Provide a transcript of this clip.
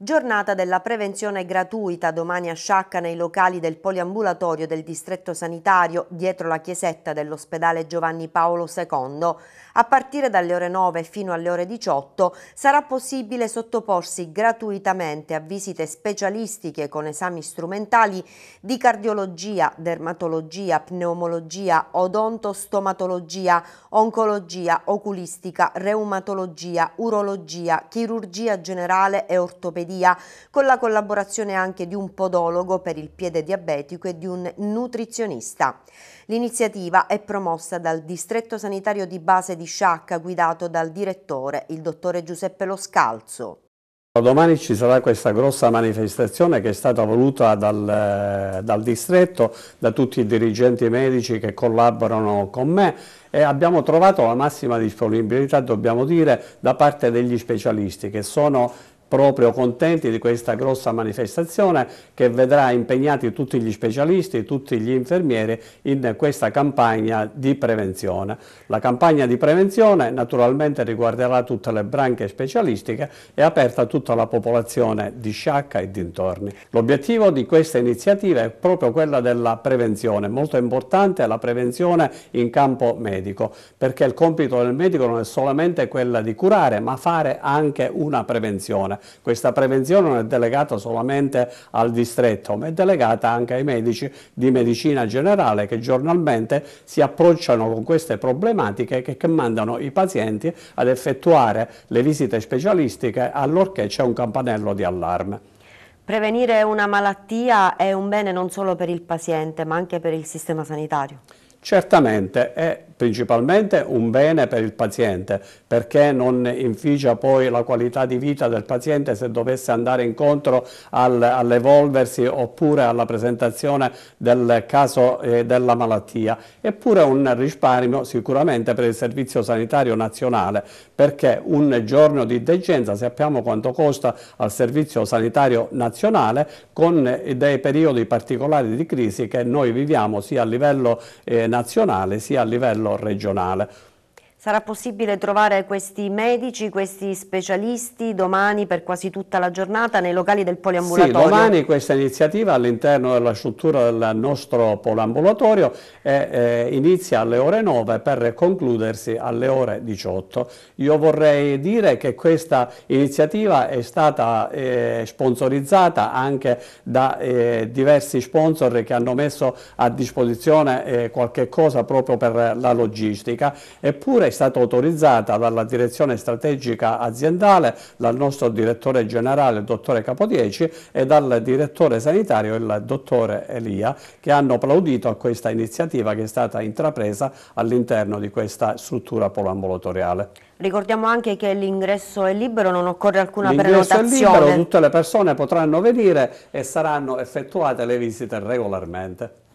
Giornata della prevenzione gratuita domani a Sciacca nei locali del poliambulatorio del distretto sanitario dietro la chiesetta dell'ospedale Giovanni Paolo II. A partire dalle ore 9 fino alle ore 18 sarà possibile sottoporsi gratuitamente a visite specialistiche con esami strumentali di cardiologia, dermatologia, pneumologia, odontostomatologia, oncologia, oculistica, reumatologia, urologia, chirurgia generale e ortopedia ortopedia, con la collaborazione anche di un podologo per il piede diabetico e di un nutrizionista. L'iniziativa è promossa dal distretto sanitario di base di Sciacca guidato dal direttore, il dottore Giuseppe Lo Scalzo. Domani ci sarà questa grossa manifestazione che è stata voluta dal, dal, distretto, da tutti i dirigenti medici che collaborano con me e abbiamo trovato la massima disponibilità, dobbiamo dire, da parte degli specialisti che sono proprio contenti di questa grossa manifestazione che vedrà impegnati tutti gli specialisti, tutti gli infermieri in questa campagna di prevenzione. La campagna di prevenzione naturalmente riguarderà tutte le branche specialistiche e aperta a tutta la popolazione di Sciacca e dintorni. L'obiettivo di questa iniziativa è proprio quella della prevenzione, molto importante la prevenzione in campo medico, perché il compito del medico non è solamente quella di curare, ma fare anche una prevenzione. Questa prevenzione non è delegata solamente al distretto, ma è delegata anche ai medici di medicina generale che giornalmente si approcciano con queste problematiche che, che mandano i pazienti ad effettuare le visite specialistiche allorché c'è un campanello di allarme. Prevenire una malattia è un bene non solo per il paziente ma anche per il sistema sanitario. Certamente è principalmente un bene per il paziente perché non inficia poi la qualità di vita del paziente se dovesse andare incontro al, all'evolversi oppure alla presentazione del caso eh, della malattia. Eppure un risparmio sicuramente per il servizio sanitario nazionale perché un giorno di degenza sappiamo quanto costa al servizio sanitario nazionale con dei periodi particolari di crisi che noi viviamo sia a livello eh, nazionale sia a livello regionale. Sarà possibile trovare questi medici, questi specialisti domani per quasi tutta la giornata nei locali del poliambulatorio? Sì, domani questa iniziativa all'interno della struttura del nostro poliambulatorio eh, inizia alle ore 9 per concludersi alle ore 18. Io vorrei dire che questa iniziativa è stata eh, sponsorizzata anche da eh, diversi sponsor che hanno messo a disposizione eh, qualche cosa proprio per la logistica, eppure è stata autorizzata dalla direzione strategica aziendale, dal nostro direttore generale, il dottore Capodieci, e dal direttore sanitario, il dottore Elia, che hanno applaudito a questa iniziativa che è stata intrapresa all'interno di questa struttura polambulatoriale. Ricordiamo anche che l'ingresso è libero, non occorre alcuna prenotazione. L'ingresso è libero, tutte le persone potranno venire e saranno effettuate le visite regolarmente.